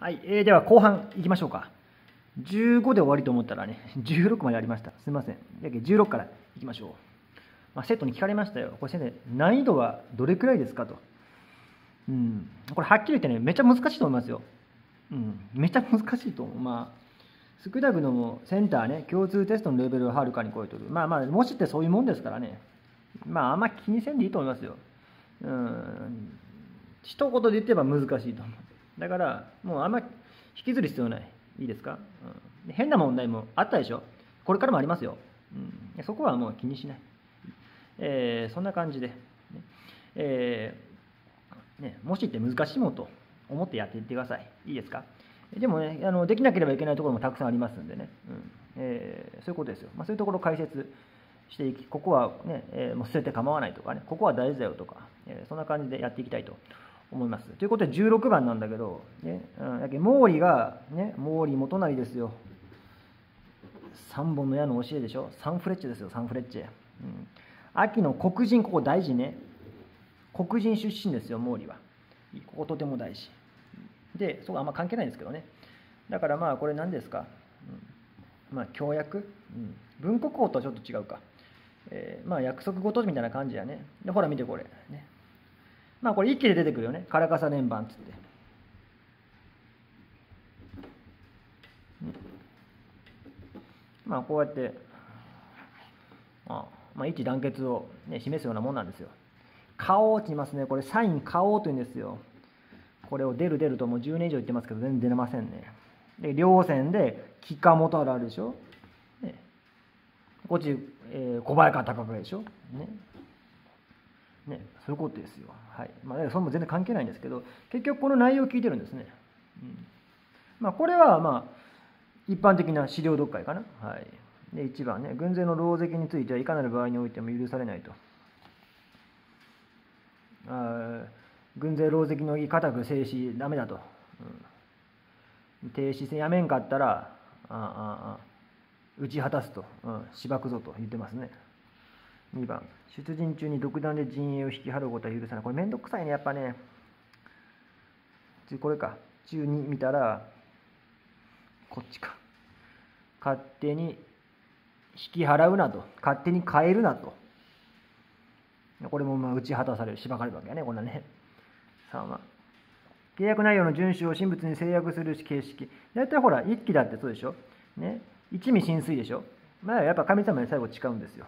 はい、えー、では後半いきましょうか。15で終わりと思ったらね、16までありました。すみません。だけ16からいきましょう。まあ、生徒に聞かれましたよ。これ先生、難易度はどれくらいですかと。うん、これはっきり言ってね、めっちゃ難しいと思いますよ。うん、めっちゃ難しいと思う。まあ少なくともセンターね、共通テストのレベルをはるかに超えてる。まあまあ、もしってそういうもんですからね。まあ、あんま気にせんでいいと思いますよ。うん。一言で言ってば難しいと思う。だから、もうあんま引きずる必要ない。いいですか、うん、変な問題もあったでしょ？これからもありますよ。うん、そこはもう気にしない。えー、そんな感じで。えーね、もしって難しいものと思ってやっていってください。いいですか？でもね、あのできなければいけないところもたくさんありますんでね、うんえー、そういうことですよ。まあ、そういうところを解説していき、ここはね、えー、もう捨てて構わないとかね、ここは大事だよとか、えー、そんな感じでやっていきたいと思います。ということで16番なんだけど、ね、うん、だけ毛利が、ね、毛利元就ですよ。3本の矢の教えでしょ？サンフレッチェですよ、サンフレッチェ。うん、秋の黒人、ここ大事ね。黒人出身ですよ、毛利は。こことても大事。で、そこあんま関係ないんですけどね。だからまあ、これ何ですか？うん、まあ、協約、うん。文国法とはちょっと違うか。えー、まあ、約束事みたいな感じやね。で、ほら見てこれ。ね、まあ、これ一気で出てくるよね。カラカサ連番っつって。まあ、こうやって、まあ、一致団結を、ね、示すようなもんなんですよ。顔って言いますね。これ、サイン顔というんですよ。これを出る出るともう10年以上言ってますけど、全然出れませんね。で、両線で、木か元あるでしょ。ね、こっち、えー、小早川隆景でしょ。ね。ね、そういうことですよ。はい。まあ、それも全然関係ないんですけど、結局この内容を聞いてるんですね。うん。まあ、これは、まあ、一般的な資料読解かな。はい。で、1番ね、軍勢の狼藉についてはいかなる場合においても許されないと。あ軍勢狼藉の儀固く制止ダメだと、うん、停止せやめんかったらあああ打ち果たすと、うん、しばくぞと言ってますね2番出陣中に独断で陣営を引き払うことは許さないこれめんどくさいねやっぱねこれか中に見たらこっちか勝手に引き払うなと勝手に変えるなとこれもまあ打ち果たされるしばかれるわけやねこんなね3は。契約内容の遵守を神仏に制約する形式。大体ほら、一気だってそうでしょ。ね。一味浸水でしょ。まあやっぱ神様に最後誓うんですよ。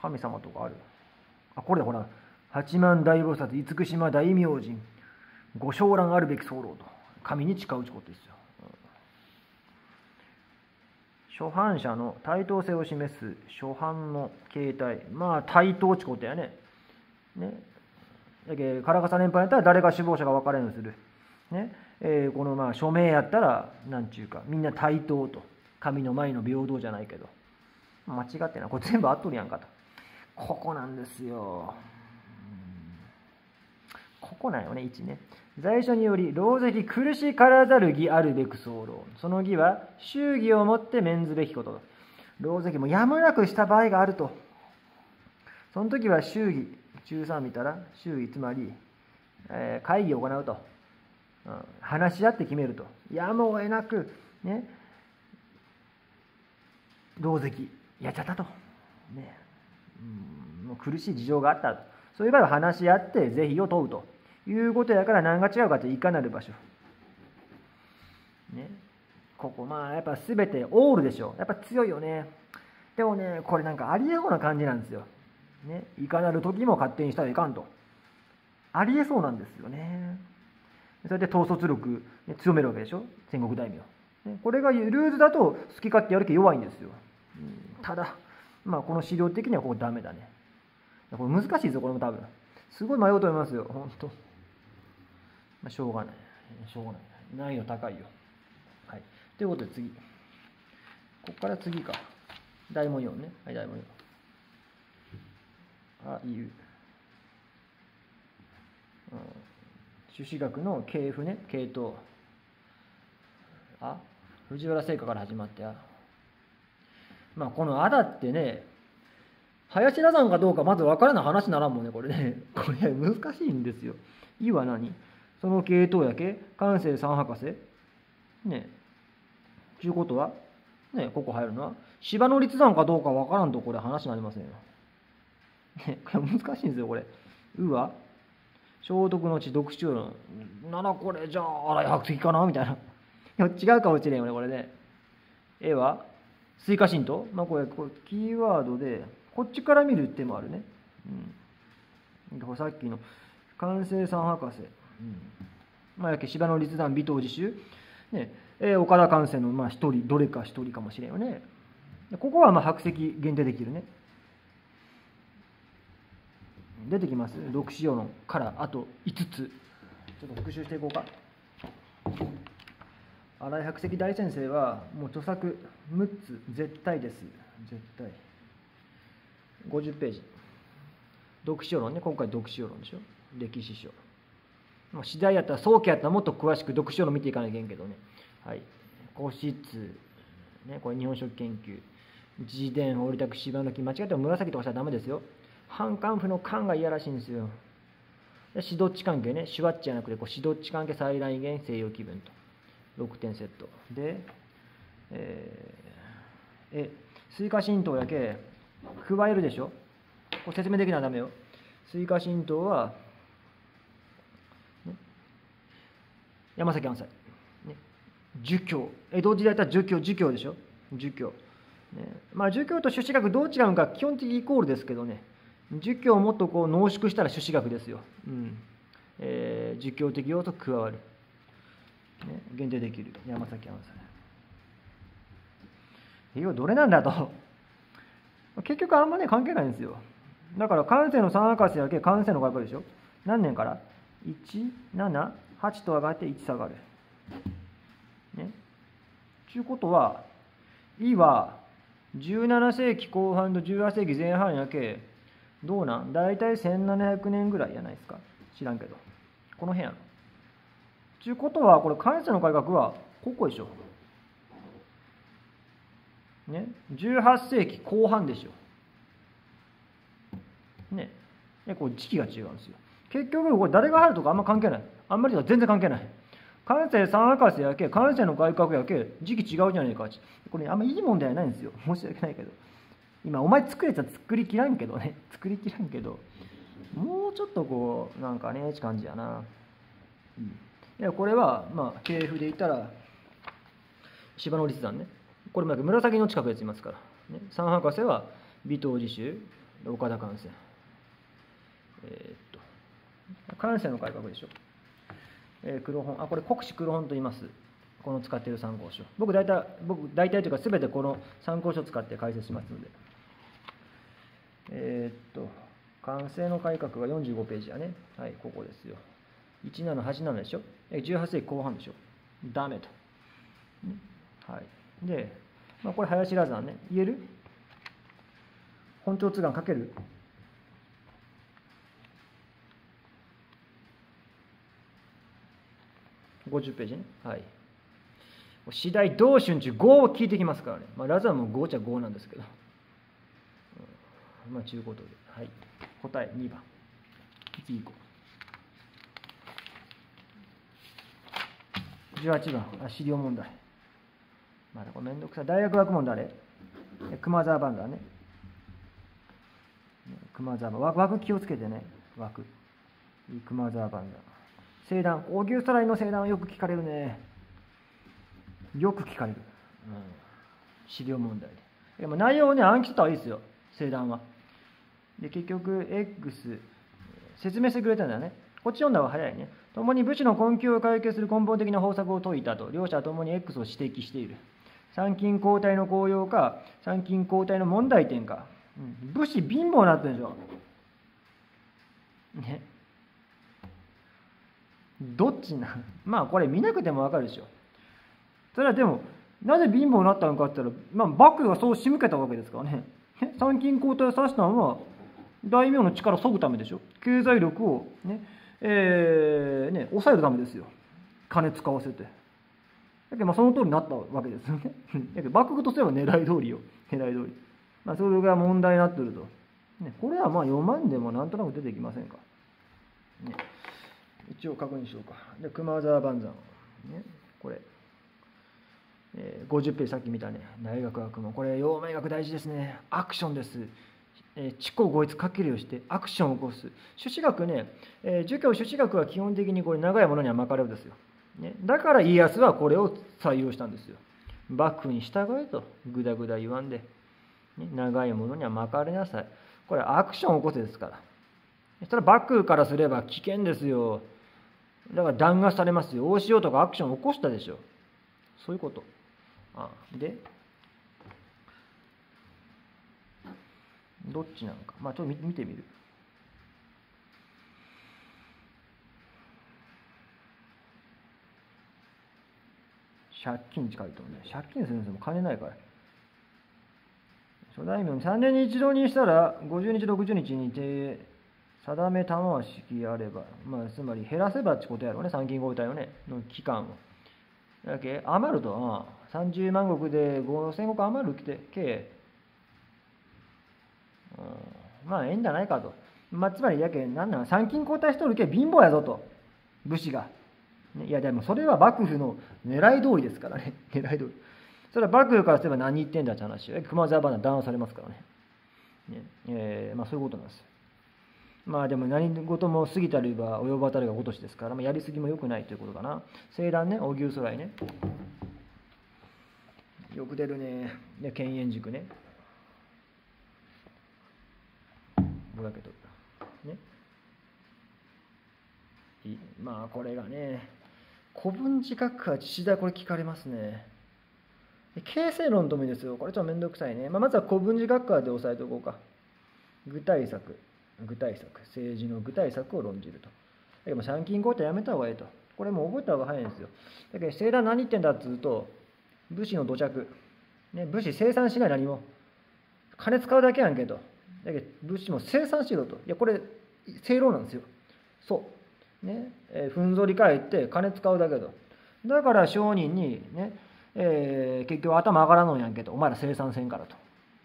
神様とかある？あ、これほら、八幡大菩薩、厳島大明神、御昇蘭あるべき候と、神に誓うちことですよ。初版者の対等性を示す初版の形態。まあ、対等ってことやね。ね。だけ唐笠年配やったら誰が首謀者が分かれぬする。ね。えー、このまあ署名やったら、なんちゅうか、みんな対等と。神の前の平等じゃないけど。間違ってな。これ全部あっとるやんかと。ここなんですよ。ここなんよね、1ね。在所により、老石苦しからざる義あるべく候。その義は、祝義をもって免ずべきこと老石もやむなくした場合があると。その時は祝儀、中3見たら、祝儀、つまり、えー、会議を行うと、うん。話し合って決めると。やむを得なく、ね、老石、やっちゃったと。ね、うん、もう苦しい事情があった。そういう場合は話し合って是非を問うと。いうことやから何が違うかっていかなる場所。ね。ここまあやっぱ全てオールでしょ。やっぱ強いよね。でもね、これなんかありえそうな感じなんですよ。ね。いかなる時も勝手にしたらいかんと。ありえそうなんですよね。それで統率力、ね、強めるわけでしょ。戦国大名。ね、これがルーズだと好き勝手やる気弱いんですよ。うん、ただ、まあこの資料的にはここダメだね。これ難しいぞ、これも多分。すごい迷うと思いますよ、本当。まあ、しょうがない。しょうがない。難易度高いよ。はい。ということで次。ここから次か。大文様ね。はい、大文様。あいう。うん。朱子学の系譜ね。系統。あ藤原製菓から始まってあ。まあ、このあだってね、林羅山かどうかまず分からない話ならんもんねこれね。これ難しいんですよ「い」は何？その系統やけ？関西三博士？ねちゅうことは？ねここ入るのは？芝の立山かどうか分からんとこれ話になりませんよ、ね、これ難しいんですよこれ「う」は正徳の治読史余論。ならこれじゃあ新井白石かな？みたいな。いや違うかもしれんよねこれね。絵は垂加神道まあこれこれキーワードでこっちから見る手もあるね。うん。さっきの寛政三博士。うん。まあ、やけ柴野栗山尾藤二洲。ね。えー、岡田寒泉のまあ一人、どれか一人かもしれんよね。ここはまあ白石限定できるね。出てきます。読史用論からあと5つ。ちょっと復習していこうか。新井白石大先生はもう著作6つ絶対です。絶対。50ページ。読書論ね。今回読書論でしょ。歴史書。もう次第やったら早期やったらもっと詳しく読書論見ていかなきゃいけんけどね。はい。個室ね。これ日本書研究。自伝折りたく柴の記間違っても紫とかしたらダメですよ。藩翰譜の翰がいやらしいんですよ。シドッチ関係ね。シュワッチじゃなくてこうシドッチ関係采覧異言西洋紀聞と6点セットでえー、え垂加神道やけ加えるでしょ？説明できないとダメよ。垂加神道は、山崎闇斎、ね、儒教。江戸時代だったら儒教、儒教でしょ？儒教。ね、まあ儒教と朱子学どう違うのか基本的イコールですけどね、儒教をもっとこう濃縮したら朱子学ですよ。うんえー、儒教的要素加わる。ね、限定できる。山崎安西。要はどれなんだと。結局あんまね関係ないんですよ。だから関西の3博士だけ関西の学でしょ。何年から ?178 と上がって1下がる。ね。ちゅうことは「い」は17世紀後半と18世紀前半やけどうなん？大体1700年ぐらいじゃないですか。知らんけど。この辺やろ。ちゅうことはこれ関西の改革はここでしょね、18世紀後半でしょ。ね、ねこう時期が違うんですよ。結局、これ誰が入るとかあんま関係ない。あんまりとか全然関係ない。関西三博士やけ、関西の外角やけ、時期違うじゃねえか。これ、あんまいい問題はないんですよ。申し訳ないけど。今、お前作れちゃ作りきらんけどね。作りきらんけど、もうちょっとこう、なんかね、って感じやな。うん、いや、これは、まあ、系譜で言ったら、芝の立山ね。これまで紫の近くでいますから、ね、三博士は尾藤自習岡田感染えー、っと感染の改革でしょ、えー、黒本あこれ国史黒本と言います。この使っている参考書。僕大体僕大体というか全てこの参考書を使って解説しますので。えー、っと完成の改革が45ページやね。はいここですよ。1787でしょ？18世紀後半でしょ？ダメと、はい。で、まあ、これ林羅山ね。言える？本朝津岩かける？50ページね。はい。次第同春中5を聞いてきますからね、まあ、ラザも5じゃ5なんですけど、うん、まあ中ことではい。答え2番。次行こう。18番あ資料問題まだこれめんどくさい。大学学問誰熊沢バンダーね。熊沢バン枠枠気をつけてね。枠。熊沢バンダー。聖壇。オギューストライの聖壇はよく聞かれるね。よく聞かれる。うん。資料問題で。でも内容をね、暗記した方がいいですよ。聖壇は。で、結局、X、説明してくれたんだよね。こっち読んだ方が早いね。共に武士の困窮を解決する根本的な方策を説いたと、両者ともに X を指摘している。参勤交代の効用か、参勤交代の問題点か。うん、武士貧乏になってるでしょ。ね。どっちなまあこれ見なくてもわかるでしょ。それはでも、なぜ貧乏になったのかって言ったら、まあ、幕府がそう仕向けたわけですからね。参勤交代を指したのは、大名の力を削ぐためでしょ。経済力をね、えー、ね、抑えるためですよ。金使わせて。だけどまあその通りになったわけですよね。だけど幕府としては狙い通りよ。狙い通り。まあそれが問題になってると。ね、これはまあ読まんでもなんとなく出てきませんか。ね、一応確認しようか。で、熊沢万山。ね、これ。えー、50ページさっき見たね、大学学問。これ、陽明学大事ですね。アクションです。えー、知行合一かけるをしてアクションを起こす。朱子学ね、え、儒教朱子学は基本的にこれ長いものには巻かれるんですよ。ね、だから家康はこれを採用したんですよ。幕府に従えとぐだぐだ言わんで、ね、長いものには巻かれなさい。これアクションを起こせですから。そしたら幕府からすれば危険ですよ。だから弾劾されますよ。大塩とかアクションを起こしたでしょ。そういうこと。あで、どっちなのか？まあちょっと見てみる。借金近いとね。借金するんですも金ないから。諸大名3年に一度にしたら50日60日にて定め玉は式あれば、まあ、つまり減らせばってことやろうね参勤交代をねの期間をだけ余ると、ああ30万石で5000石余るって計、まあええんじゃないかと、まあ、つまりやけなんなん参勤交代しとるけ貧乏やぞと。武士が。いやでもそれは幕府の狙い通りですからね。狙い通り。それは幕府からすれば何言ってんだって話。熊沢花談話されますからね。ね、えー、まあ、そういうことなんです。まあでも何事も過ぎたるば及ばたるがごとしですから、まあ、やりすぎもよくないということかな。青蘭ね荻生空ね。よく出るね。で犬猿塾ね。ぼらけとるねまあこれがね古文字学科は次第これ聞かれますね。形成論ともいいですよ。これちょっとめんどくさいね。まあ、まずは古文字学科で押さえておこうか。具体策、具体策、政治の具体策を論じると。でも参勤交代やめた方がいいと。これもう覚えた方が早いんですよ。だけど、生団何言ってんだっつうと、武士の土着。ね、武士生産しない何も。金使うだけやんけと。だけど、武士も生産しろと。いや、これ、正論なんですよ。そう。ね。え、ふんぞり返って金使うだけどだから商人にね、えー、結局頭上がらんのやんけと。お前ら生産せんからと、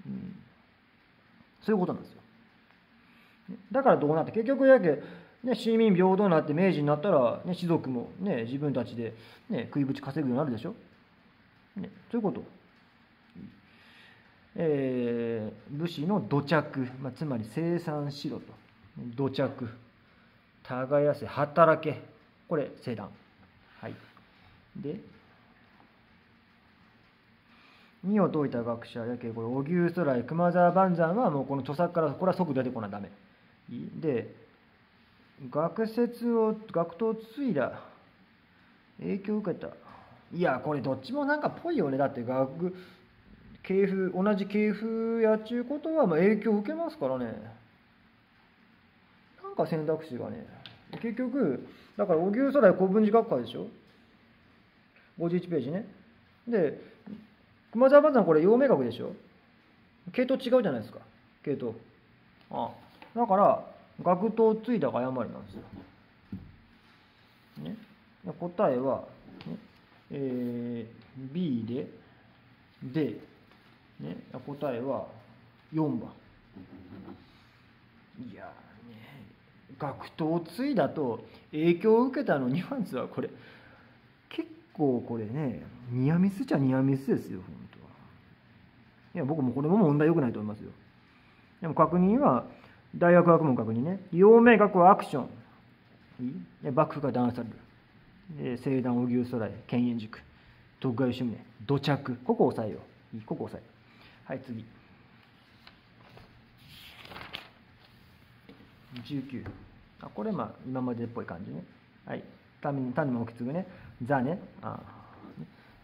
うん、そういうことなんですよ。だからどうなって結局やけね、市民平等になって明治になったら、ね、士族も、ね、自分たちで、ね、食いぶち稼ぐようになるでしょ、ね、そういうこと。えー、武士の土着、まあ、つまり生産しろと土着耕せ、働け。これ、聖断。はい。で、二を解いた学者やけ、これ、荻生空来、熊沢万山はもうこの著作から、これは即出てこないとダメ。で、学説を、学徒を継いだ、影響を受けた。いや、これどっちもなんかぽいよね。だって学、系譜、同じ系譜やっちゅうことはまあ影響を受けますからね。なんか選択肢がね、結局、だから、荻生空古文字学科でしょ ?51 ページね。で、熊沢万山これ、陽明学でしょ系統違うじゃないですか。系統。ああだから、学頭ついたが誤りなんですよ。ね、答えは、ねえー、B で、で、ね、答えは4番。いや学徒を継いだと影響を受けたのニュアンスはこれ。結構これねニアミスじゃニアミスですよ本当は。いや僕もこれも問題よくないと思いますよ。でも確認は大学学問確認ね。陽明学はアクション。いい幕府が弾圧される聖断荻生空犬猿塾。徳川吉宗土着。ここを押さえよう。ここ押さえようはい次。19あこれまあ今までっぽい感じね。はい。単にもき継ぐね。ザね。あ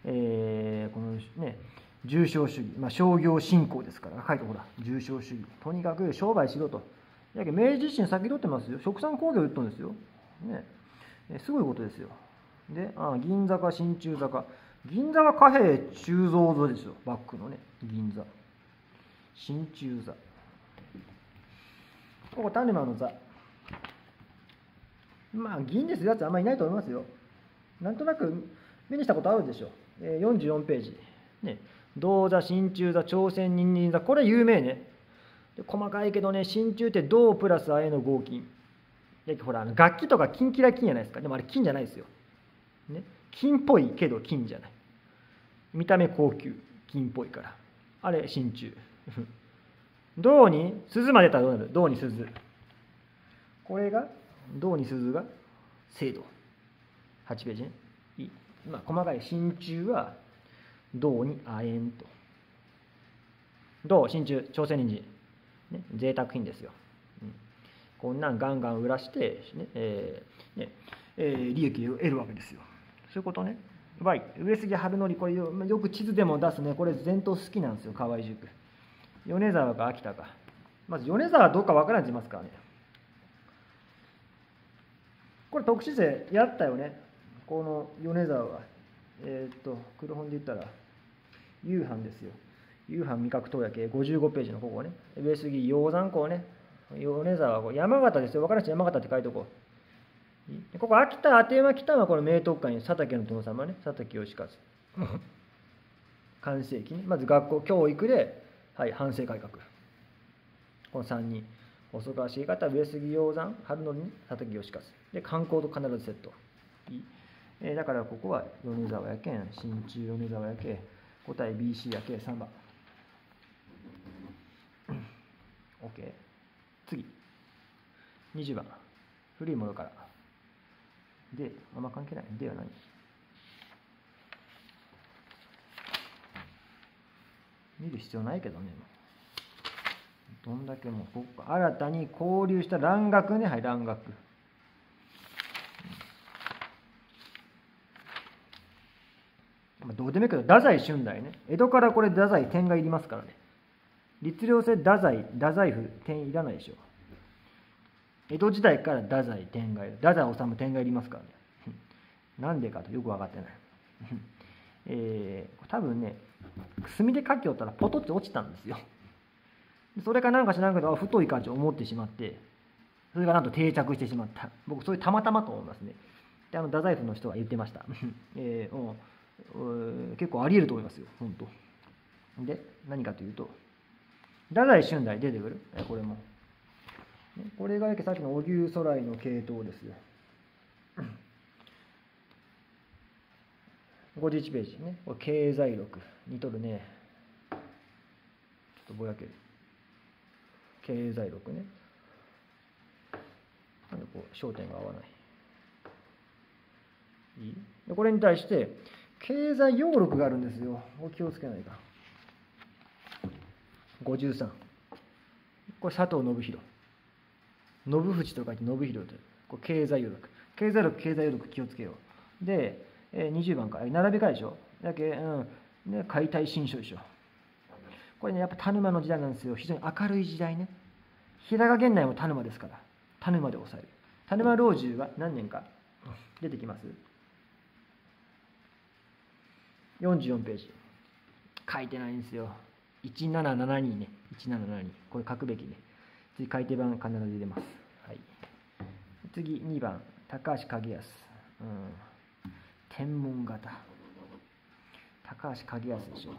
えー、このね重商主義、まあ、商業振興ですから。書いてほら重商主義。とにかく商売しろと。やけ明治維新先取ってますよ。食産工業売っとんですよ、ね、えすごいことですよ。であ銀座か真鍮座か銀座は貨幣鋳造所ですよ。バックのね銀座。真鍮座。ここ種馬の座。まあ銀ですやつあんまりいないと思いますよ。なんとなく目にしたことあるでしょう。44ページ。ね。銅座真鍮座朝鮮人参座。これ有名ね。細かいけどね真鍮って銅プラス亜鉛の合金。ほら楽器とか金キラ金じゃないですか。でもあれ金じゃないですよ、ね、金っぽいけど金じゃない。見た目高級金っぽいから。あれ真鍮。銅に鈴まで出たらどうなる？銅に鈴。これが銅に鈴が精度。8ページね。いい、まあ、細かい真鍮は銅に亜鉛と。銅真鍮。朝鮮人参。ね。贅沢品ですよ、うん、こんなんガンガン売らしてねえー、ねえー、利益を得るわけですよ。そういうことね。バイ上杉春則これよく地図でも出すね。これ全頭好きなんですよ。河合塾。米沢か秋田か。まず米沢はどうかわからんって言いますからね。これ特殊税やったよね。この米沢は。えー、っと黒本で言ったら夕飯ですよ。夕飯味覚投薬55ページのここね。上杉鷹山港ね。米沢は山形ですよ。分からんし山形って書いとこう。ここ秋田当山北はこの明徳館に佐竹の殿様ね佐竹義和。完成期ね。まず学校教育で、はい、反省改革。この3人。細川重方上杉鷹山春野に佐竹義和。で観光と必ずセット。え、だからここは米沢やけん新中米沢やけ答え BC やけ3番。OK 次。20番。古いものから。であんま関係ない。では何見る必要ないけどねどんだけもう新たに交流した蘭学ね。はい蘭学。まあどうでもいいけど太宰春代ね。江戸からこれ太宰点がいりますからね。律令制太宰太宰府点いらないでしょ江戸時代から太宰点がいる。太宰治点がいりますからね。なんでかとよく分かってない。えー、多分ね墨で書きよったらポトって落ちたんですよ。それかなんか知らんけど太い感じを思ってしまってそれがなんと定着してしまった。僕そういうたまたまと思いますね。であの太宰府の人が言ってました、えー、結構あり得ると思いますよ、本当。で、何かというと、太宰春代出てくる、これも。これがさっきの荻生空来の系統ですよ。51ページね。これ経済録。似とるね。ちょっとぼやける。経済録ね。なんでこう焦点が合わない。いい？これに対して、経済要録があるんですよ。お気をつけないか。53。これ佐藤信弘。信淵と書いて信弘という。経済要録。経済録、経済要録気をつけよう。で、え20番から。並び替えでしょ。だけ、うん。ね、解体新書でしょ。これね、やっぱ田沼の時代なんですよ。非常に明るい時代ね。平賀源内も田沼ですから。田沼で抑える。田沼老中は何年か出てきます44ページ。書いてないんですよ。1772ね。1772。これ書くべきね。次、改訂版必ず入れます。はい。次、2番。高橋影康。うん。天文型。高橋影康でしょ。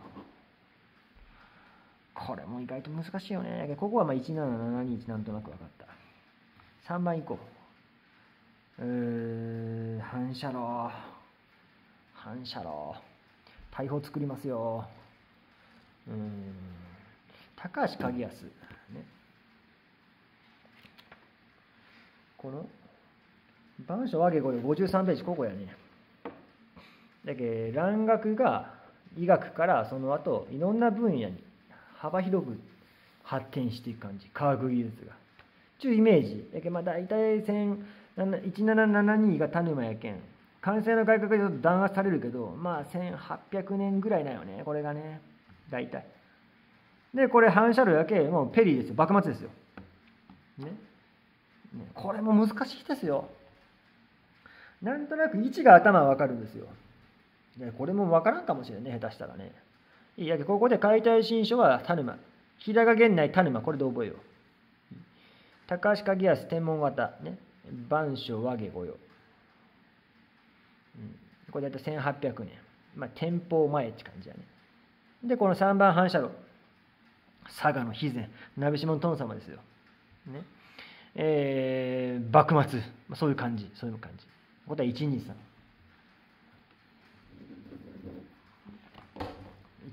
これも意外と難しいよね。ここはまあ1772なんとなく分かった。3番以降。うー反射炉。反射炉。大砲作りますようん高橋鍵康ねこの番書和下語で53ページここやねだけ蘭学が医学からその後いろんな分野に幅広く発展していく感じ科学技術がちゅうイメージだけまあ大体1772が田沼やけん完成の改革で弾圧されるけど、まあ1800年ぐらいだよね、これがね。大体。で、これ反射炉やけ、もうペリーですよ。幕末ですよ。ね。これも難しいですよ。なんとなく位置が頭わかるんですよ。でこれもわからんかもしれんね、下手したらね。いや、ここで解体新書は田沼。平賀源内田沼、これで覚えよう。高橋鍵康天文型、ね。万象和下御用。これだいたい1800年。まあ、天保前って感じだね。で、この3番反射炉。佐賀の肥前鍋島の殿様ですよ、ねえー、幕末。そういう感じ。そういう感じ。答え123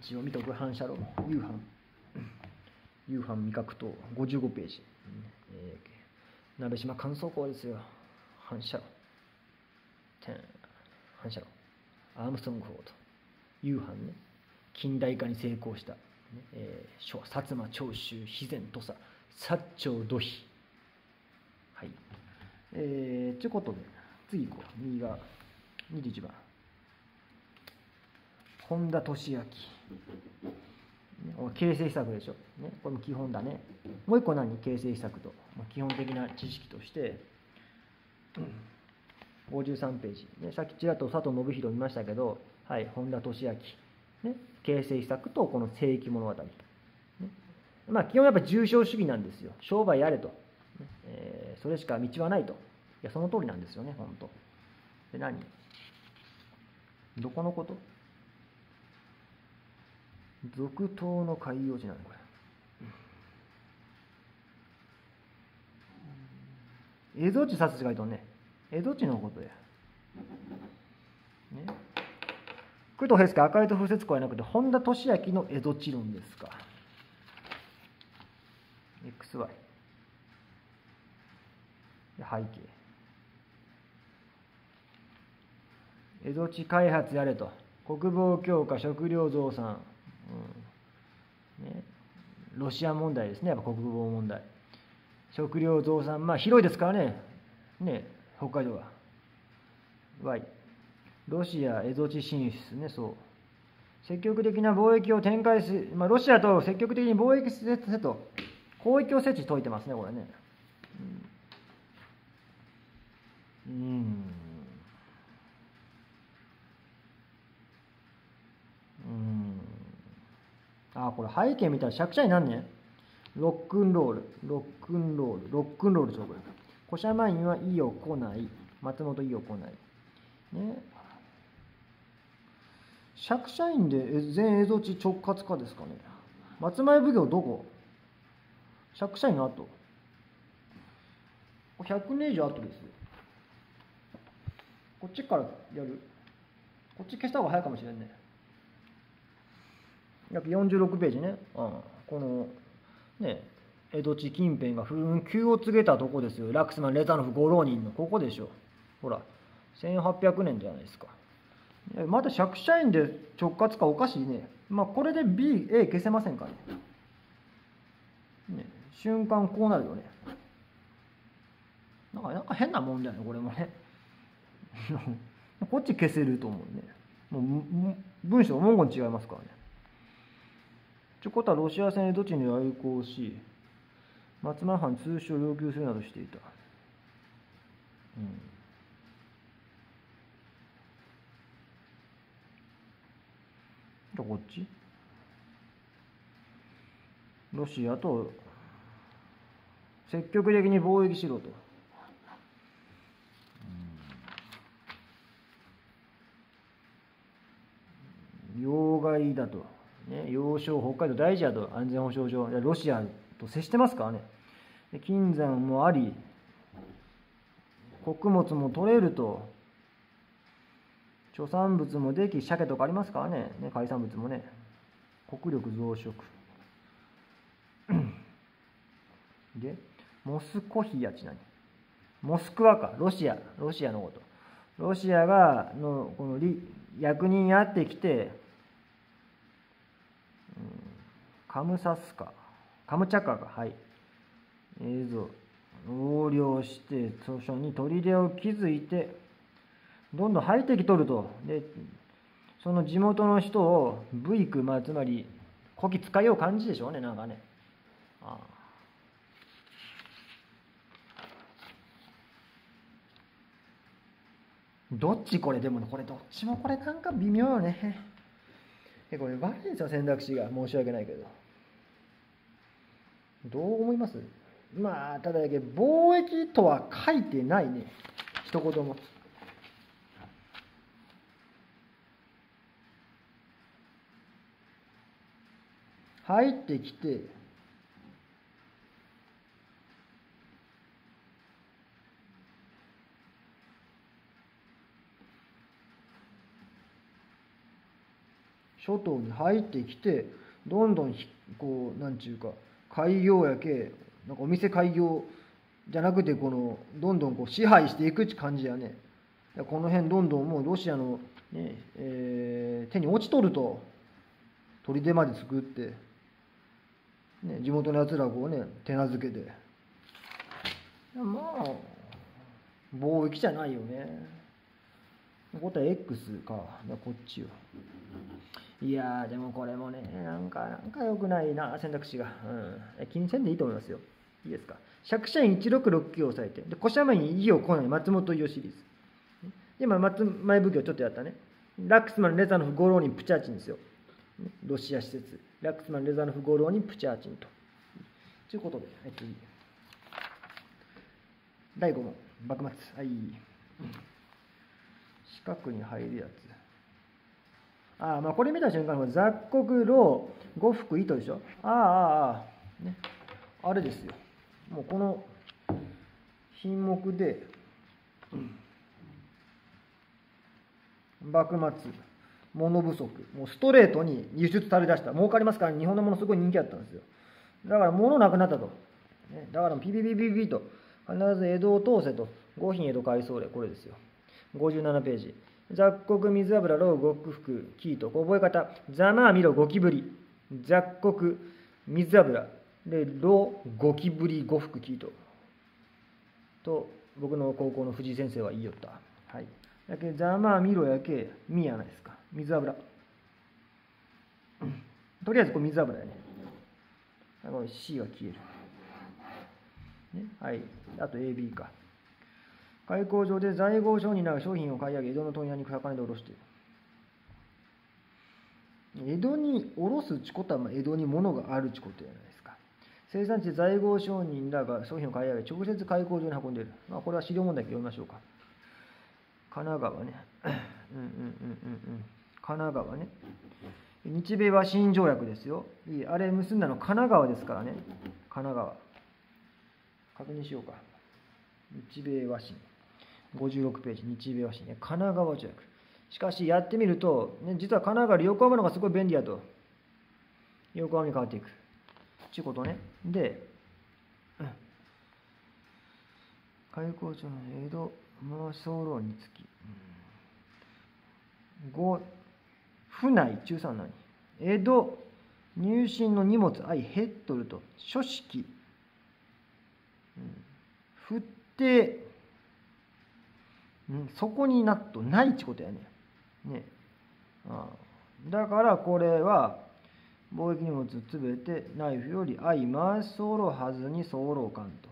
一応見とく反射炉。夕飯。夕飯味覚と。55ページ、えー、鍋島乾燥校ですよ。反射炉。反射炉。アームストングフォード夕飯ね。近代化に成功した、ね。えー、薩摩長州肥前土佐。薩長土肥。えー、ちゅうことで次行こう右が21番。本田俊明。形成施策でしょ、ね、これも基本だね。もう一個何形成施策と、まあ、基本的な知識として、53ページ、ね、さっきちらっと佐藤信弘見ましたけど、はい、本田俊明、ね、形成施策とこの聖域物語、ね、まあ基本やっぱ重症主義なんですよ。商売やれと、えー、それしか道はないと。いやその通りなんですよね本当。で何？どこのこと？続投の海洋寺なのこれ。蝦夷地殺がいとね。蝦夷地のことや。ね。工藤平介赤いと風雪庫はなくて本田俊明の蝦夷地論ですか。XY 背景蝦夷地開発やれと国防強化食料増産うんね、ロシア問題ですね、やっぱ国防問題。食料増産、まあ広いですからね、ね北海道は。Y。ロシア、蝦夷地進出ね、そう。積極的な貿易を展開する、まあ、ロシアと積極的に貿易せと、交易を設置解いてますね、これね。うん。うんあ、これ背景見たらしゃくしゃになんね。ロックンロール、ロックンロール、ロックンロールちょこれ。古社マインは意を来ない。松本意を来ない。ね。釈社員で全蝦夷地直轄化ですかね。松前奉行どこ？釈社員の後。100年以上後ですよ。こっちからやる。こっち消した方が早いかもしれんね。約46ページね、うん、このね江戸地近辺が紛糾を告げたとこですよ。ラクスマン・レザノフ五浪人の。ここでしょ。ほら1800年じゃないですか。また借社員で直轄かおかしいね。まあこれで BA 消せませんかね。ね瞬間こうなるよね。なんかなんか変なもんじゃないこれもね。こっち消せると思うねもう文章文言違いますからねちょこたロシア戦へどっちに愛好し、松村藩通称を要求するなどしていた。うん。じゃこっち？ロシアと積極的に貿易しろと。要害だと。ね、要衝、北海道大事やと、安全保障上、ロシアと接してますからねで。金山もあり、穀物も取れると、貯産物もでき、鮭とかありますからね、ね海産物もね、国力増殖。で、モスコヒアちなみに。モスクワか、ロシア、ロシアのこと。ロシアがのこの役人やってきて、カムサスカ、カムチャカが、はい。映像、横領して、図書に砦を築いて、どんどん入ってきとると。で、その地元の人を、ブイク、まあ、つまり、こき使いよう感じでしょうね、なんかね。ああどっちこれ？でもこれどっちもこれなんか微妙よね。結構悪いですよ選択肢が申し訳ないけどどう思います？まあただだけ貿易とは書いてないね。一言も。入ってきて諸島に入ってきてどんどんこうなんちゅうか開業やけなんかお店開業じゃなくてこのどんどんこう支配していくって感じやね。この辺どんどんもうロシアの、ねえー、手に落ちとると砦まで作って、ね、地元のやつらこうね手なずけて。まあ貿易じゃないよね。答え X か。こっちよ。いやでもこれもね、なんか、なんか良くないな、選択肢が。うん。気にせんでいいと思いますよ。いいですか？釈社員1669を抑えて、で、小山院異を来ない松本伊代シリーズ。で、まあ、松前奉行ちょっとやったね。ラックスマン・レザノフ・ゴローニン・プチャーチンですよ。ロシア施設。ラックスマン・レザノフ・ゴローニン・プチャーチンと。ということで、はい、次。第5問。幕末。はい。四角に入るやつ。あまあこれ見た瞬間に雑穀老呉服糸でしょ？ああああね。あれですよ。もうこの品目で、幕末物不足もうストレートに輸出されだした。儲かりますから日本のものすごい人気あったんですよ。だから物なくなったと、ね、だからピピピピピと必ず江戸を通せと。五品江戸改装令これですよ。57ページ。雑穀水油ロー極福キート覚え方。ざまあみろゴキブリ雑穀水油。でローゴキブリ呉服キートと僕の高校の藤井先生は言いよった。はい。だけざまあみろやけみやないですか。水油。とりあえずこれ水油やね。これ C は消える、ね、はい。あと AB か。開口上で在庫商人らが商品を買い上げ、江戸の問屋に高値で卸している。江戸に卸すちことは、江戸に物があるちことじゃないですか。生産地で在庫商人らが商品を買い上げ、直接開口上に運んでいる。まあ、これは資料問題で読みましょうか。神奈川ね。うんうんうんうんうん。神奈川ね。日米和親条約ですよ。いいあれ結んだの神奈川ですからね。神奈川。確認しようか。日米和親。56ページ、日米和紙ね、神奈川条約。しかし、やってみると、ね、実は神奈川横浜の方がすごい便利やと。横浜に変わっていく。ちゅうことね。で、開口町の江戸物騒につき、5、府内中3何江戸入信の荷物愛ヘッドルと書式、うん、振ってそこになっとないってことやね。ね。あだからこれは貿易荷物つべてナイフより相回し候はずに候感と。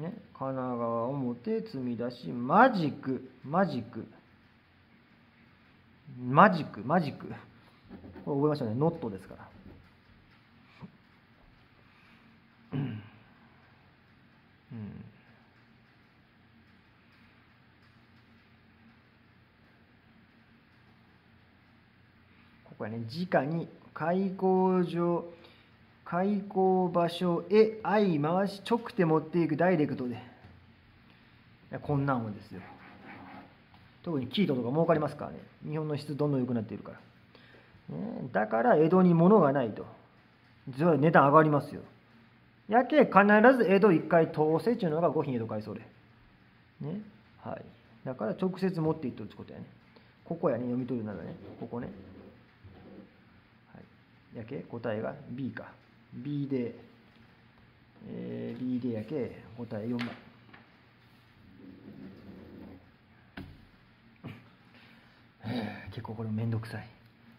ね、神奈川表積み出しマジック。マジック。マジック。マジック。これ覚えましたね。ノットですから。うん。これね、直に開口上、開口場所へ相回し直て持っていくダイレクトで。こんなんをですよ。特にキートとか儲かりますからね。日本の質どんどん良くなっているから。ね、だから江戸に物がないと。実は値段上がりますよ。やけ必ず江戸一回通せというのが五品江戸改装で。ね。はい。だから直接持っていっとるってことやね。ここやね、読み取るならね。ここね。やけ？答えが B か。B で、えー、B でやけ？答え4番 結構これめんどくさい。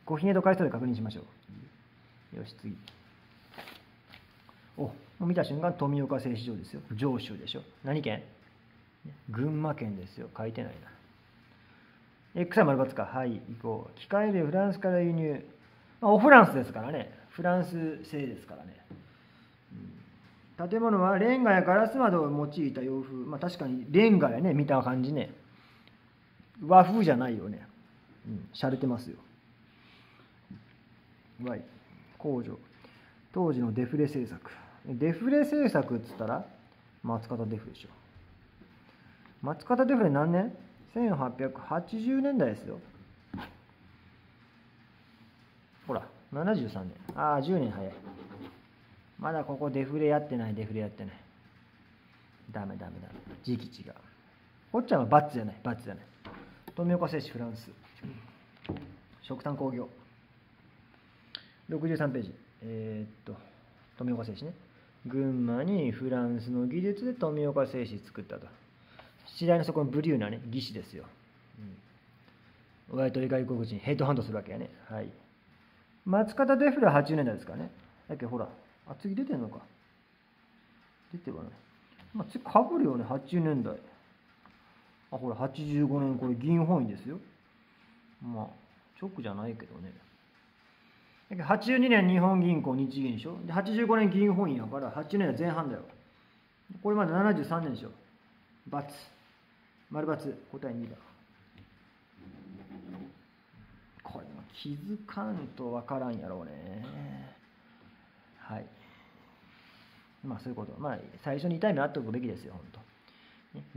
コヒネと回数で確認しましょう。よし次。お見た瞬間富岡製糸場ですよ。上州でしょ。何県？群馬県ですよ。書いてないな。X は丸×か。はい行こう。機械でフランスから輸入。まあ、フランスですからね。フランス製ですからね、建物はレンガやガラス窓を用いた洋風。まあ確かにレンガやね。見た感じね。和風じゃないよね。うん。洒落てますよ。Y 控除当時のデフレ政策デフレ政策っつったら松方デフレでしょ。松方デフレ何年 ?1880 年代ですよ。ほら73年。ああ10年早い。まだここデフレやってない。デフレやってない。ダメダメダメ。時期違う。こっちはバッツじゃない。バッツじゃない。富岡製紙フランス。食炭工業。63ページ。えー、っと富岡製紙ね。群馬にフランスの技術で富岡製紙作ったと。次第にそこのブリューなね。技師ですよ、うん、割と外国人ヘイトハンドするわけやね。はい。松方デフレは80年代ですかね。だけどほらあ次出てんのか。出てはない。まあ、次かぶるよね80年代。あほら85年これ銀本位ですよ。まあ直じゃないけどね。だけ82年日本銀行日銀でしょ。で85年銀本位やから80年代前半だよ。これまで73年でしょ×丸×答え2番これも気づかんとわからんやろうね。はい。まあそういうこと。まあ最初に痛い目あっておくべきですよ本当。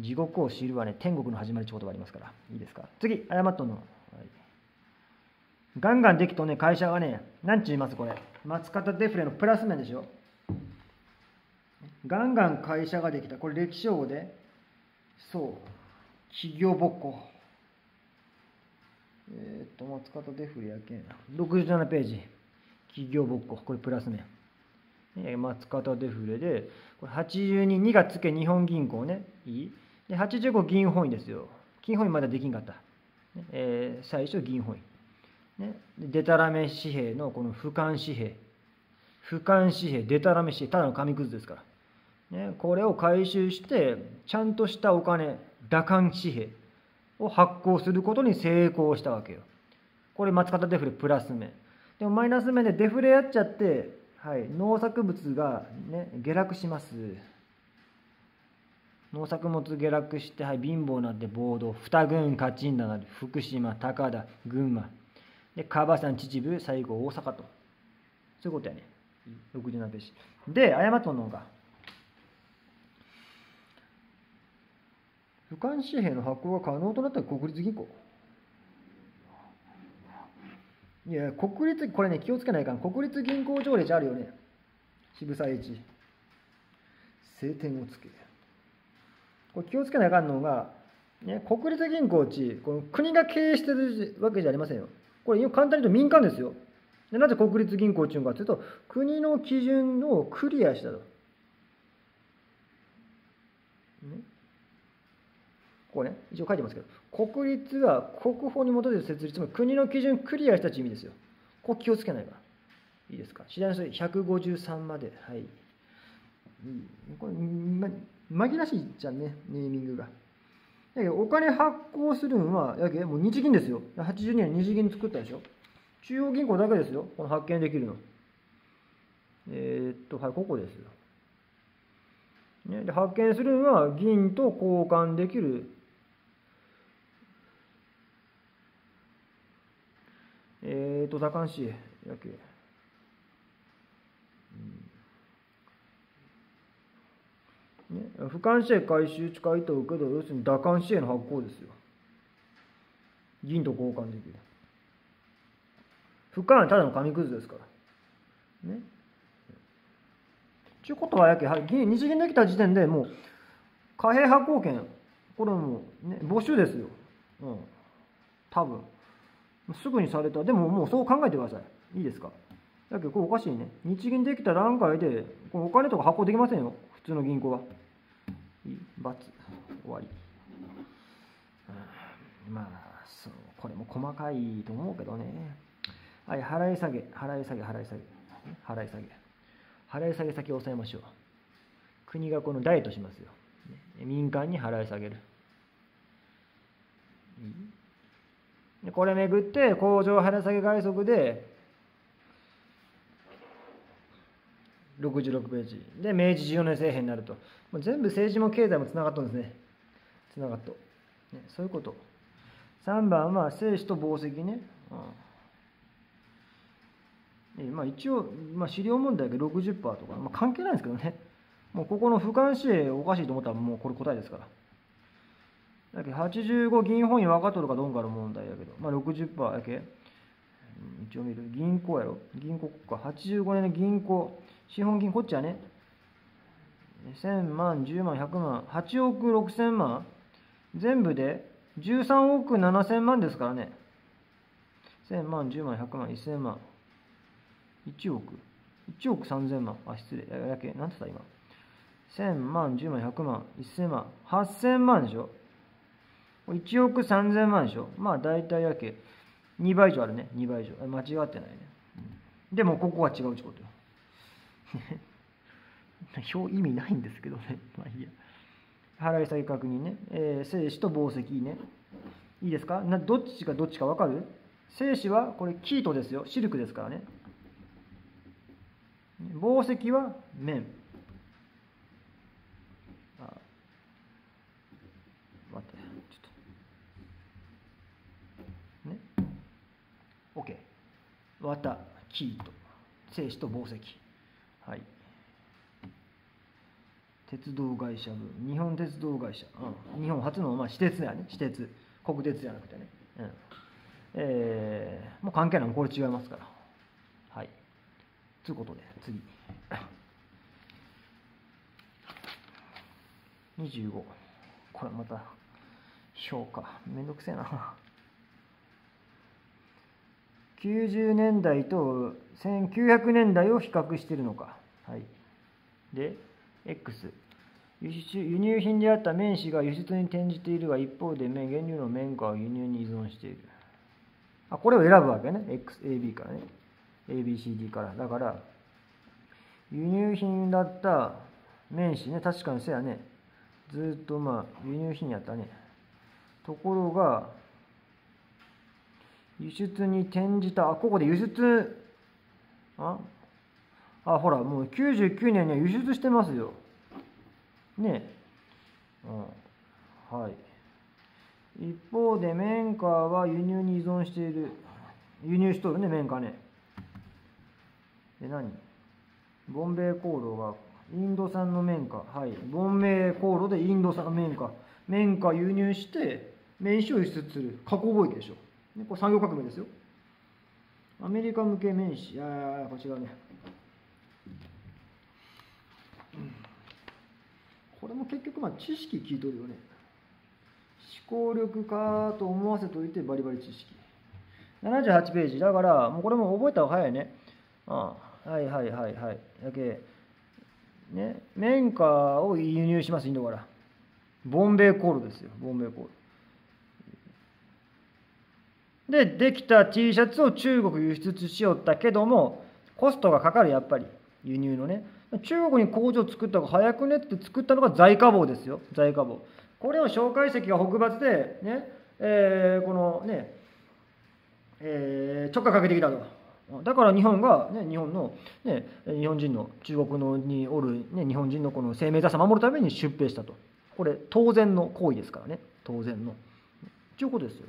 地獄を知るはね天国の始まりって言葉ありますから。いいですか？次謝っとんの、はい。ガンガンできとね、会社がね、なんち言いますこれ。松方デフレのプラス面でしょ。ガンガン会社ができた。これ歴史用語で、そう、企業ぼっこ。えっ、と、松方デフレやけん。67ページ。企業ぼっこ。これプラス面。え松方デフレで、これ82、2がつけ日本銀行ね。いいで、85銀本位ですよ。金本位まだできんかった。えー、最初銀本位。ね、デタラメ紙幣のこの俯瞰紙幣俯瞰紙幣デタラメ紙幣ただの紙くずですから、ね、これを回収してちゃんとしたお金打艦紙幣を発行することに成功したわけよ。これ松方デフレプラス面。でもマイナス面でデフレやっちゃって、はい、農作物が、ね、下落します。農作物下落して、はい、貧乏になって暴動。二軍勝ちんだな福島高田群馬。で、川場ん秩父、最後大阪と。そういうことやね。67ページ。で、誤ったのが、俯瞰紙幣の発行が可能となった国立銀行。いや、国立、これね、気をつけないかん。国立銀行条例じゃあるよね。渋沢栄一。晴天をつけ。これ気をつけないかんのが、ね、国立銀行地、この国が経営してるわけじゃありませんよ。これ簡単に言うと民間ですよ。でなぜ国立銀行っていうのかというと、国の基準をクリアしたと。ね、ここね、一応書いてますけど、国立は国法に基づいて設立も国の基準クリアしたという意味ですよ。ここ気をつけないか。いいですか？次第にそれ153まで。はい。これ、ま、紛らしいじゃんね、ネーミングが。だけどお金発行するんは、やけもう日銀ですよ。82年日銀作ったでしょ。中央銀行だけですよ。この発見できるの。えー、っと、はい、ここですよ。ね、で発見するのは銀と交換できるえっ、ー、と、多感紙やけ。ね、俯瞰紙幣回収近いとうけど、要するに打艦紙幣の発行ですよ。銀と交換できる。俯瞰はただの紙くずですから。ね。ちゅうことはやけ、はい、日銀できた時点でもう、貨幣発行権、これも、ね、募集ですよ。うん。多分。すぐにされた。でももうそう考えてください。いいですか？だけどこれおかしいね。日銀できた段階で、お金とか発行できませんよ。普通の銀行は。罰終わり。まあそうこれも細かいと思うけどね。はい、払い下げ、払い下げ、払い下げ、払い下げ。払い下げ先を抑えましょう。国がこのダイエットしますよ。民間に払い下げる。これめぐって工場払い下げ外則で66ページ。で明治14年政変になると。もう全部政治も経済もつながったんですね。つながっと、ね、そういうこと。3番は生死と紡績ね、まあ、一応、まあ、資料問題が60%とか、まあ、関係ないんですけどね。もうここの俯瞰視おかしいと思ったらもうこれ答えですから。だけ85銀本位分かっとるかどうかの問題やけど、まあ60%やけ。一応見る。銀行やろ。銀行か。85年の銀行。資本金こっちはね。1000万、10万、100万。8億6000万。全部で13億7000万ですからね。1000万、10万、100万、1000万。1億。1億3000万。あ、失礼。やけ。なんて言った今。1000万、10万、100万、1000万。8000万でしょ。1億3000万でしょ。まあ大体やけ。2倍以上あるね。2倍以上。間違ってないね。でもここは違うってことよ。表意味ないんですけどね。まあいいや。払い下げ確認ね。えー、精子と紡績ね。いいですか？などっちがどっちかわかる？精子はこれキートですよ。シルクですからね。紡績は綿。あ待って、ちょっと。ね。OK。綿、キート。精子と紡績。はい。鉄道会社部、日本鉄道会社、うん、日本初の、まあ、私鉄やね、私鉄、国鉄じゃなくてね、うんえー、もう関係ない、これ違いますから。はい。ということで、次。25。これまた、評価。めんどくせえな。90年代と1900年代を比較しているのか。はい。で、X。輸出輸入品であった綿糸が輸出に転じているが、一方で原料の綿花は輸入に依存している。あ、これを選ぶわけね。X、AB からね。ABCD から。だから、輸入品だった綿糸ね、確かにせやね。ずっとまあ、輸入品やったね。ところが、輸出に転じた、あ、ここで輸出、あ？あ、ほら、もう99年には輸出してますよ。ねえうん。はい。一方で、綿花は輸入に依存している。輸入しとるね、綿花ね。で、何？ボンベイ航路が、インド産の綿花。はい。ボンベイ航路でインド産の綿花。綿花輸入して、綿糸を輸出する。加工貿易でしょ。ね、これ産業革命ですよ。アメリカ向け綿糸。いやいやこれ違うね。これも結局まあ知識聞いとるよね。思考力かと思わせといてバリバリ知識。78ページ。だから、もうこれも覚えた方が早いね。ああはいはいはいはい。だけ、ね、綿花を輸入します、インドから。ボンベイコールですよ、ボンベイコール。で、できた T シャツを中国輸出しよったけども、コストがかかる、やっぱり、輸入のね。中国に工場作った方が早くねって作ったのが在家房ですよ、在家房。これを蒋介石が北伐で、ね、えー、このね、えー、ちょっかかけてきたと。だから日本が、ね、日本の、ね、日本人の中国のにおる、ね、日本人のこの生命財産を守るために出兵したと。これ当然の行為ですからね。当然の。ということですよ。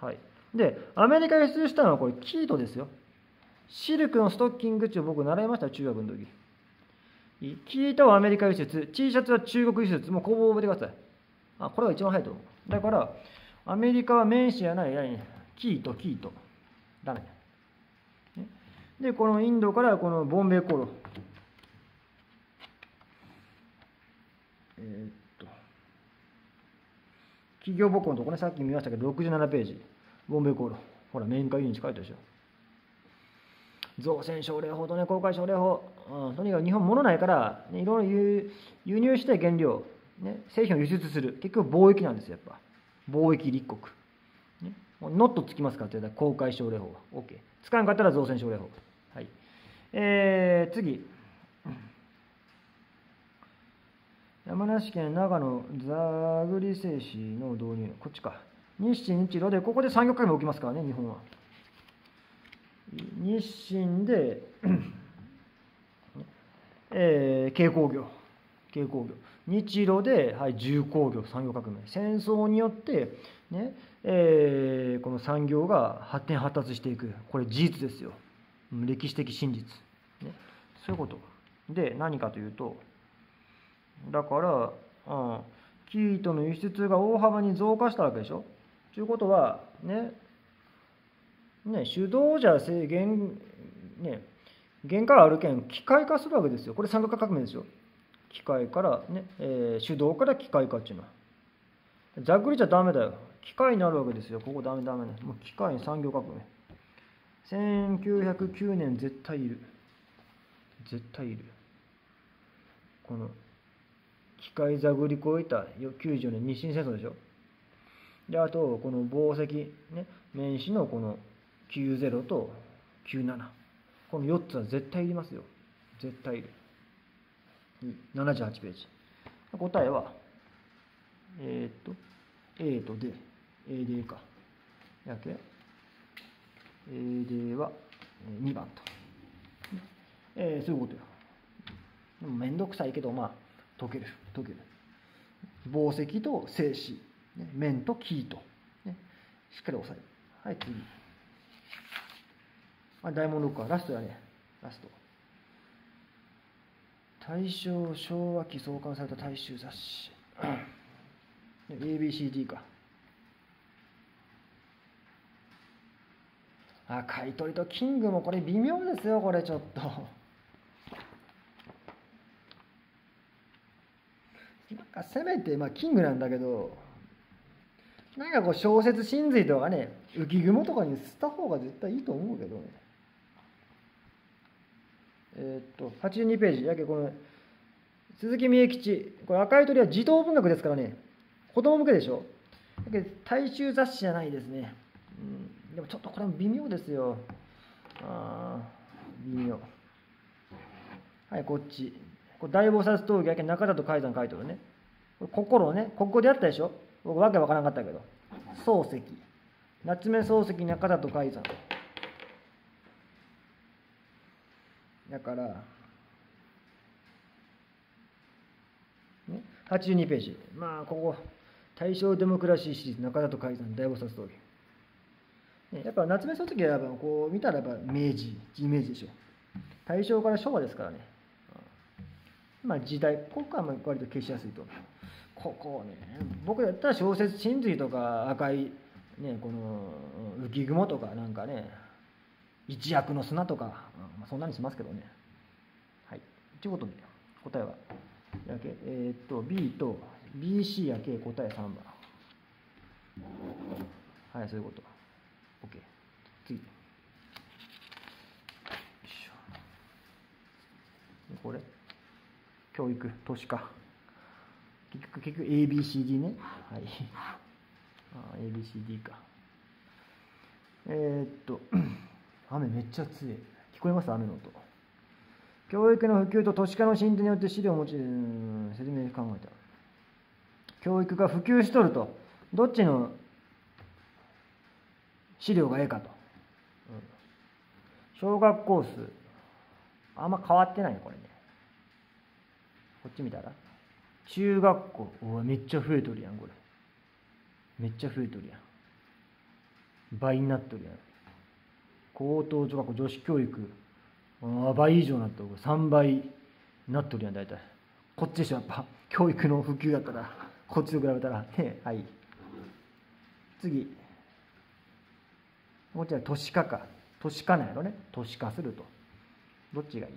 はい。で、アメリカが輸出したのはこれキートですよ。シルクのストッキングって僕習いました中学の時。キートはアメリカ輸出、T シャツは中国輸出、もうこう覚えてください。あ、これが一番早いと思う。だから、アメリカは名詞やない、やいキート、キート。ダメ。で、このインドからこのボンベイコロ。えー、企業母校のとこね、さっき見ましたけど、67ページ。ボンベイコロ。ほら、面会輸入書いてるでしょ。造船奨励法とね、公開奨励法、うん、とにかく日本物ないから、ね、いろいろ輸入して原料、ね、製品を輸出する。結局貿易なんですよ、やっぱ。貿易立国。ね、ノットつきますかって言ったら公開奨励法は。OK。使わんかったら造船奨励法。はい。えー、次。山梨県長野ザグリ製紙の導入。こっちか。日清日露で、ここで産業革命起きますからね、日本は。日清で、えー、軽工業、軽工業。日露で、はい、重工業、産業革命。戦争によって、ねえー、この産業が発展発達していく。これ事実ですよ。歴史的真実、ね、そういうことで何かというとだから、うん、キートの輸出が大幅に増加したわけでしょ？ということはねね手動じゃ制限ね原価があるけん機械化するわけですよ。これ三角革命ですよ。機械からね、えー、手動から機械化っていうのは。ざっくりじゃダメだよ。機械になるわけですよ。ここダメダメねもう機械に産業革命。1909年絶対いる。絶対いる。この機械探り越えた90年日清戦争でしょ。であとこの紡績ね面子のこの90と97この4つは絶対いりますよ。絶対いる。78ページ。答えはえー、っと A と D A でか。やけ A では2番と、えー、そういうことよ。でもめんどくさいけどまあ解ける。解ける紡績と静止、ね、面とキーと、ね、しっかり押さえる。はい次。あ大門録はラストやね。ラスト。大正昭和期創刊された大衆雑誌。ABCD か。あ買い取りとキングもこれ微妙ですよこれちょっと。なんかせめてまあキングなんだけどなんかこう小説真髄とかね浮雲とかにした方が絶対いいと思うけどね。えー、っと82ページやけこの鈴木美恵吉これ赤い鳥は児童文学ですからね。子供向けでしょ。だけ大衆雑誌じゃないですね、うん、でもちょっとこれも微妙ですよ。あ微妙。はいこっち。これ大菩薩峠やけ中田と海山書いてるね心ねここでやったでしょ僕わけわからなかったけど漱石夏目漱石中田と海山だから、ね、82ページ。まあ、ここ、大正デモクラシーシリーズ、中田と海山、大菩薩峠。やっぱ夏目漱石はこう見たらやっぱ明治、イメージでしょ。大正から昭和ですからね。まあ時代、ここは割と消しやすいと思う。ここね、僕だったら小説真髄とか赤い、ね、この浮雲とかなんかね、一躍の砂とか、まあ、そんなにしますけどね。はい。ということで、答えは、やけ、えー、っと、B と BC やけ答え3番。はい、そういうこと。OK。次。これ、教育、都市化。結局、結局 ABCD ね。はい。ABCD か。えー、っと、雨めっちゃ強い。聞こえます？雨の音。教育の普及と都市化の進展によって資料を持ち、説明考えた。教育が普及しとると、どっちの資料がええかと。うん、小学校数、あんま変わってない、これね。こっち見たら。中学校、うわ、めっちゃ増えとるやん、これ。めっちゃ増えとるやん。倍になっとるやん。高等女学校女子教育倍以上になっとる。3倍になっとるやん大体。こっちでしょやっぱ教育の普及だったら。こっちと比べたら。ねはい。次。こっちは都市化か。都市化なんやろね。都市化すると。どっちがいい？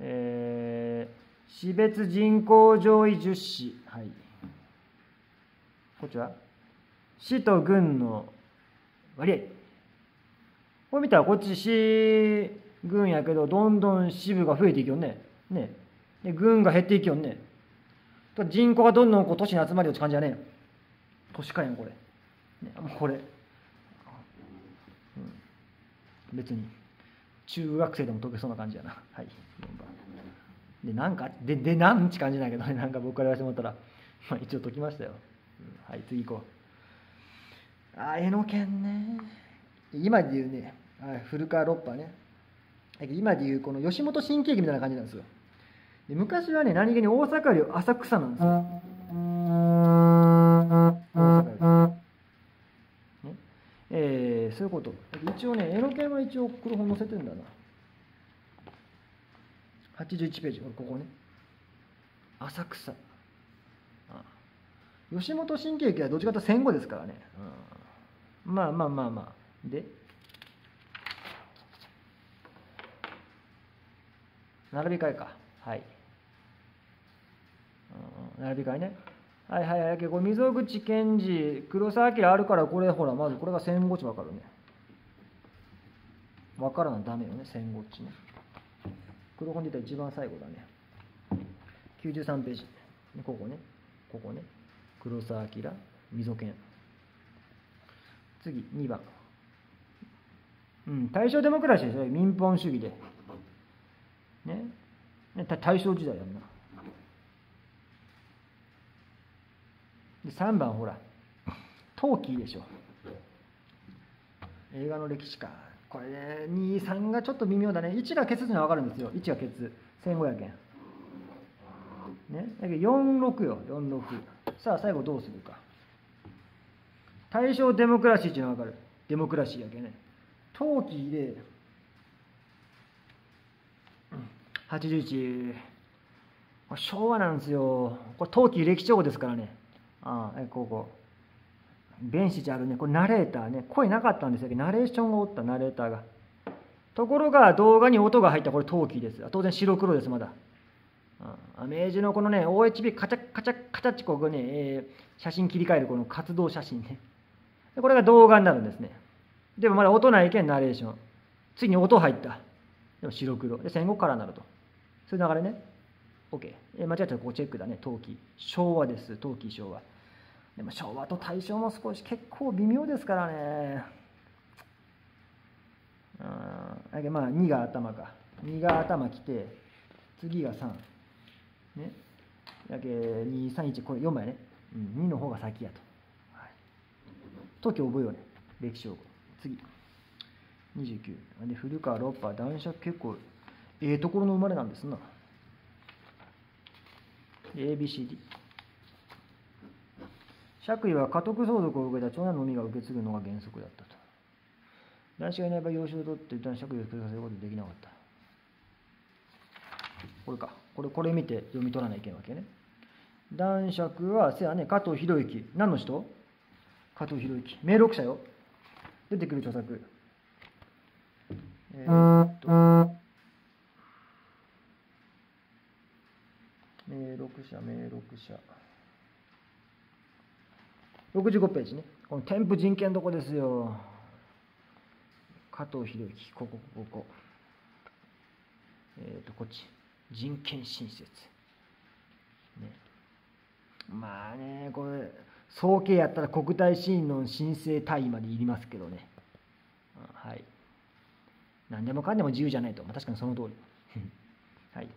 えー、死別人口上位10市はいこちは市と郡の割合これ見たらこっち市軍やけどどんどん支部が増えていくよね。ね。で軍が減っていくよね。人口がどんどんこう都市に集まるよって感じやね。都市化やんこれ。ね、これ、うん、別に中学生でも解けそうな感じやな。はい。で、なんか、で、で、なんち感じないけどね、なんか僕から言わせてもらったら、まあ一応解きましたよ。はい、次行こう。あ、江ノ県ね。今で言うね、古川六波ね。今で言うこの吉本新喜劇みたいな感じなんですよ。で昔はね、何気に大阪より浅草なんですよ。大阪より。ねえー、そういうこと一応ねエロ犬は一応黒本載せてんだな81ページここね。浅草。吉本新喜劇はどっちかというと戦後ですからね、うん、まあまあまあまあ。で。並び替えか。はい、うん、並び替えね。はいはいはい。これ溝口健二黒澤明あるからこれほらまずこれが戦後地分かるね。分からない。ダメよね。戦後地ね。黒本で言ったら一番最後だね。93ページ。ここね。ここね。黒澤明溝健。次2番。うん大正デモクラシーですよ。民本主義で。ね。ね大正時代やんな。で3番ほら。陶器でしょ。映画の歴史か。これね23がちょっと微妙だね。1がケツってのは分かるんですよ。1がケツ1500円。ね。だけど46よ。46さあ最後どうするか。大正デモクラシーっていうのは分かる。デモクラシーやけね。陶器で。81昭和なんですよ。これ陶器歴史帳ですからね。ああここ弁士じゃあるね。これナレーターね。声なかったんですよ。ナレーションがおったナレーターが。ところが動画に音が入った。これ陶器です当然白黒ですまだ。明治のこのね OHB カチャカチャカチャチコがね、えー、写真切り替えるこの活動写真ね。これが動画になるんですね。でもまだ音ないけんナレーション。次に音入った。でも白黒。で戦後からなると。そういう流れね。OK、間違った。らここチェックだね。陶器。昭和です。陶器昭和。でも昭和と大正も少し結構微妙ですからね。うん、まあ2が頭か。2が頭きて、次が3。ね。だけ2、3、1、これ4枚ね。うん、2の方が先やと。はい、時覚えようね。歴史を。次。29。で、古川ロッパー、男爵結構、ええところの生まれなんですな。ABCD。爵位は家督相続を受けた長男のみが受け継ぐのが原則だったと。男子がいない場合、養子を取って一旦爵位を付けさせることできなかった。これか。これ、これ見て読み取らないといけんわけね。男爵は、せやね、加藤博之。何の人？加藤博之。名録者よ。出てくる著作。えー、っと。名録者、名録者。65ページね。この添付人権どこですよ。加藤博之、ここ、ここ。えっ、ー、と、こっち。人権親切。ね。まあね、これ、総計やったら国体審の申請単位までいりますけどね。はい。何でもかんでも自由じゃないと。まあ、確かにその通り。はい。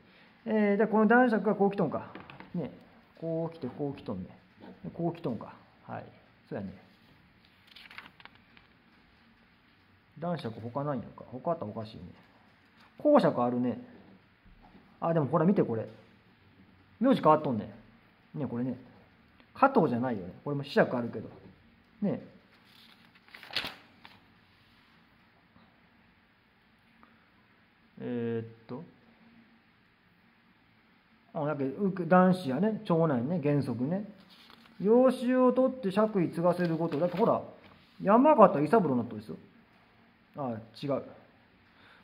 えー、じゃこの男爵がこう来とんか。ね。こう来て、こう来とんね。こう来とんか。はい。そうやね。男爵他ないんやか。他あったらおかしいね。公爵あるね。あ、でもほら見てこれ。名字変わっとんね。ね、これね。加藤じゃないよね。これも子爵あるけど。ね。えー、っと。あ、だけど男子やね。長男ね。原則ね。養子を取って爵位継がせること。だってほら、山形伊三郎のとですよ。ああ、違う。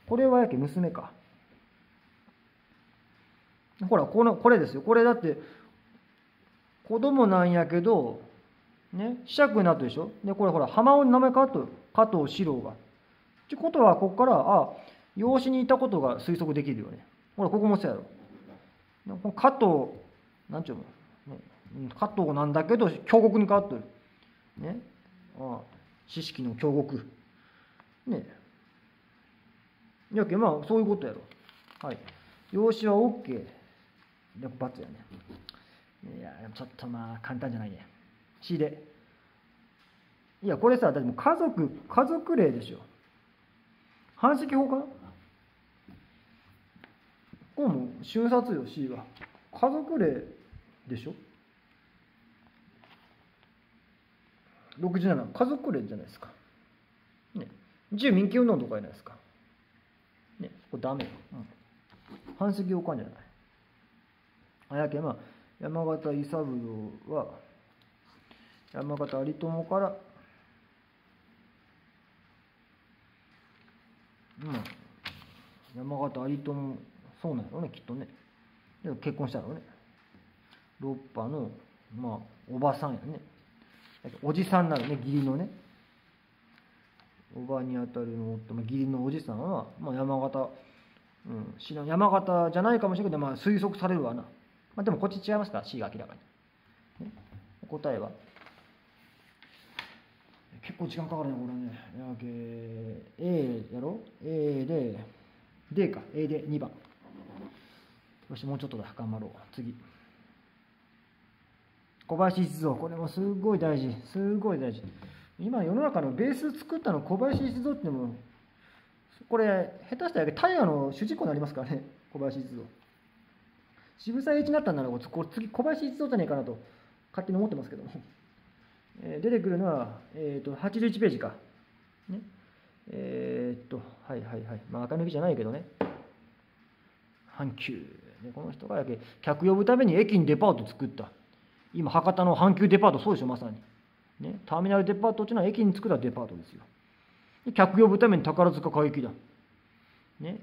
これはやけ娘か。ほら、この、これですよ。これだって、子供なんやけど、ね、子爵になったでしょ？で、これほら、浜尾の名前変わっと。加藤四郎が。ってことは、ここから、あ、養子にいたことが推測できるよね。ほら、ここもそうやろ。加藤、なんちゅうの、加藤なんだけど京極に変わってる。ね。ああ知識の京極ね。やけまあそういうことやろ。はい。養子は OK で罰やね。いやちょっとまあ簡単じゃないね。C で。いやこれさでも家族家族例でしょ反式法かな？こうも瞬殺よ C は。家族例でしょ？67家族連じゃないですか、ね、自由民権運動とかじゃないですか。ね、これダメよ。うん。反石をかんじゃない。あやけまあ、山形伊三郎は、山形有友から、まあ、山形有友、そうなんやろね、きっとね。で結婚したのね。六波の、まあ、おばさんやね。おじさんなのね、義理のね。おばにあたるの夫、義理のおじさんは、まあ、山形、うん、知ら山形じゃないかもしれないけど、まあ、推測されるわな。まあ、でもこっち違いますか？ら C が明らかに、ね、答えは。結構時間かかるねこれね。やけ A やろ？A で D か。A で2番。よしもうちょっとだ。頑張ろう。次。小林一蔵。これもすごい大事。すごい大事。今世の中のベース作ったの小林一蔵ってもこれ下手したら大河の主人公になりますからね。小林一蔵。渋沢栄一になったんならこれ次小林一蔵じゃねえかなと勝手に思ってますけども、えー、出てくるのは、えーと、81ページか、ね、えー、っとはいはいはい。まあ赤抜きじゃないけどね。阪急、ね、この人が客呼ぶために駅にデパート作った。今博多の阪急デパートそうでしょまさに、ね、ターミナルデパートっていうのは駅に作ったデパートですよ。で客呼ぶために宝塚歌劇団。ね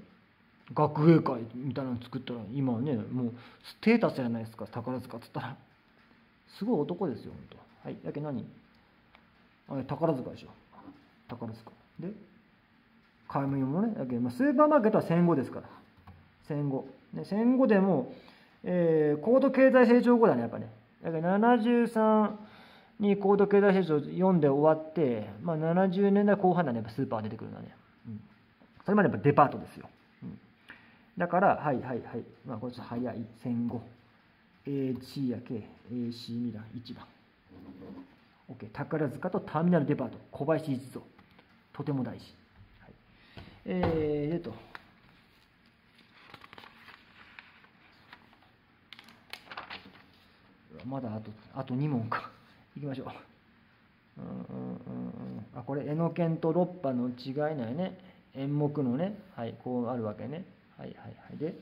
学芸会みたいなの作ったら今はねもうステータスじゃないですか宝塚っつったら。すごい男ですよ本当。はいやけ何？あれ宝塚でしょ。宝塚。で買い物もねやけ、まあ、スーパーマーケットは戦後ですから。戦後、ね、戦後でも、えー、高度経済成長後だねやっぱね。だけ73に高度経済成長読んで終わって、まあ、70年代後半だねスーパー出てくるのはね、うん、それまでやっぱデパートですよだから、はいはいはい。まあ、これちょっと早い。戦後。AC やけ、AC ミラン1番。OK。宝塚とターミナルデパート。小林一蔵。とても大事。はい、えー、っと。まだあと、あと2問か。いきましょう。うんうんうん。あ、これ、エノケンとロッパの違いなんやね。演目のね。はい、こうあるわけね。はいはいはい。で、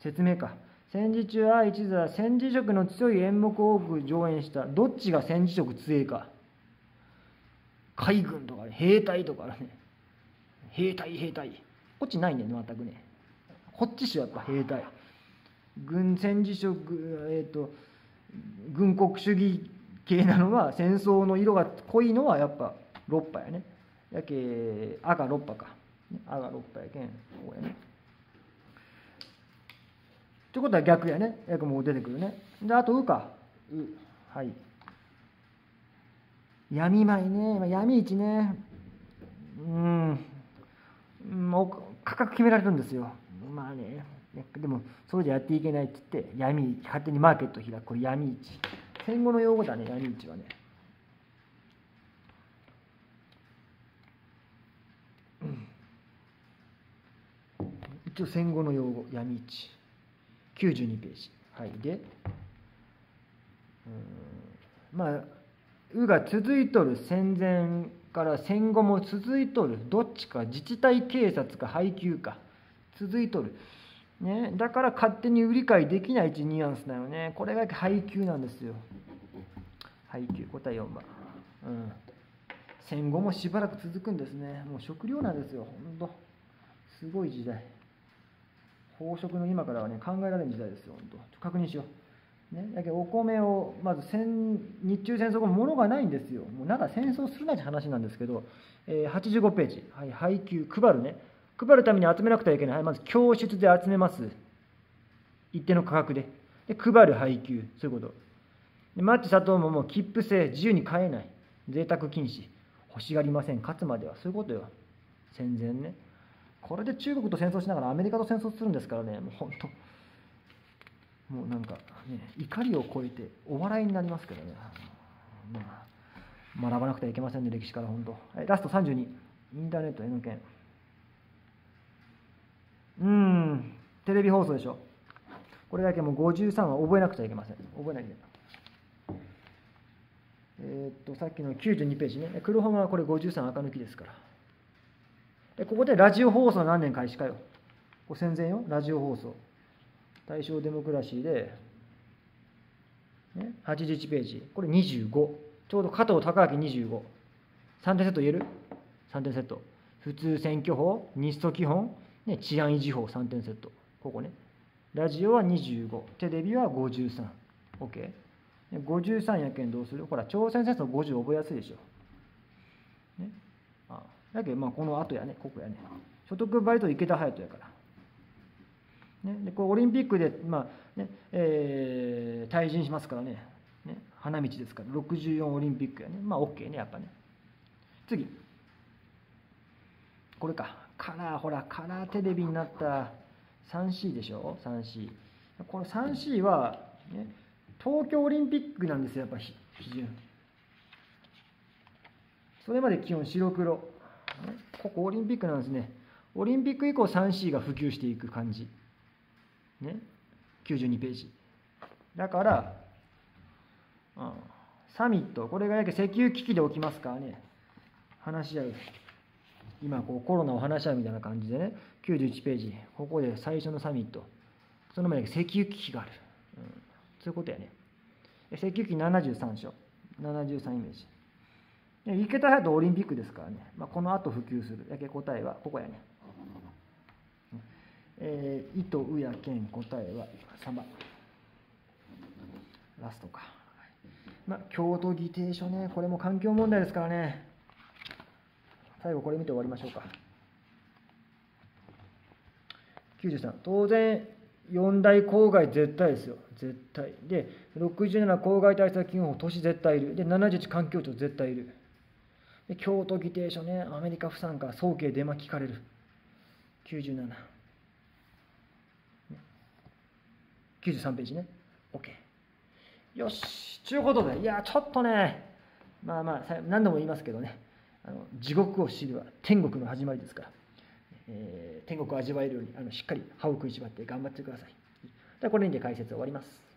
説明か。戦時中、あ一途は戦時色の強い演目を多く上演した。どっちが戦時色強いか。海軍とか、ね、兵隊とかね。兵隊、兵隊。こっちないね、全くね。こっちしやっぱ兵隊。軍戦時色、えっ、ー、と、軍国主義系なのは、戦争の色が濃いのはやっぱ6波やね。やけ、赤6波か。赤6波やけん、こうやね。ということは逆やね。役も出てくるね。で、あと、うか。う。はい。闇米ね。闇市ね。うん。もう価格決められるんですよ。まあね。でも、そうじゃやっていけないって言って、闇市、勝手にマーケット開く。これ闇市。戦後の用語だね、闇市はね。一応戦後の用語、闇市。92ページ。はい。で、うまあ、うが続いとる戦前から戦後も続いとるどっちか自治体警察か配給か続いとる、ね、だから勝手に売り買いできないってニュアンスだよね。これが配給なんですよ。配給答え4番、うん、戦後もしばらく続くんですね。もう食料なんですよ。本当すごい時代。飽食の今からはね、考えられる時代ですよ、本当。確認しよう。ね、だけどお米を、まず戦日中戦争後、物がないんですよ。もうなんか戦争するなって話なんですけど、えー、85ページ、はい、配給、配るね。配るために集めなくてはいけない。まず教室で集めます。一定の価格で。で、配る配給、そういうこと。でマッチ砂糖ももう切符制、自由に買えない。贅沢禁止。欲しがりません。勝つまでは。そういうことよ。戦前ね。これで中国と戦争しながらアメリカと戦争するんですからね、もう本当、もうなんか、ね、怒りを超えてお笑いになりますけどね、まあ、学ばなくてはいけませんね、歴史から本当。ラスト32、インターネット N 件。うん、テレビ放送でしょ。これだけもう53は覚えなくちゃいけません。覚えなきゃいけない。えー、っと、さっきの92ページね。黒本はこれ53赤抜きですから。えここでラジオ放送何年開始かよ。こ戦前よ、ラジオ放送。大正デモクラシーで、ね、81ページ。これ25。ちょうど加藤隆明25。3点セット言える ?3 点セット。普通選挙法、日ソ基本、ね、治安維持法3点セット。ここね。ラジオは25。テレビは53。OK。53やけんどうする？ほら、朝鮮戦争50覚えやすいでしょ。ね。あだけど、まあ、この後やね、ここやね。所得倍と池田隼人やから。ね、でこれオリンピックで、まあねえー、退陣しますからねね、花道ですから、64オリンピックやね、まあ OK ね、やっぱね。次、これか、カラー、ほら、カラーテレビになった 3C でしょ、3C。この 3C は、ね、東京オリンピックなんですよ、やっぱ基準。それまで基本白黒。ここオリンピックなんですね。オリンピック以降 3C が普及していく感じ。ね。92ページ。だから、うん、サミット、これが石油危機で起きますからね。話し合う。今こうコロナを話し合うみたいな感じでね、91ページ、ここで最初のサミット。その前に石油危機がある。うん、そういうことやね。石油危機73章。73イメージ。池田隼人オリンピックですからね、まあ、この後普及する。やけ答えはここやね。えー、糸、うや、けん、答えは3番。ラストか。まあ、京都議定書ね、これも環境問題ですからね。最後これ見て終わりましょうか。93、当然、四大郊外絶対ですよ。絶対。で、67郊外対策基本法、都市絶対いる。で、71環境庁絶対いる。で、京都議定書ね、アメリカ不参加、早慶出巻聞かれる。97。93ページね。OK。よし。ということで、いや、ちょっとね、まあまあ、何度も言いますけどね、あの地獄を知るは天国の始まりですから、えー、天国を味わえるようにあのしっかり歯を食いしばって頑張ってください。ではこれにて解説終わります。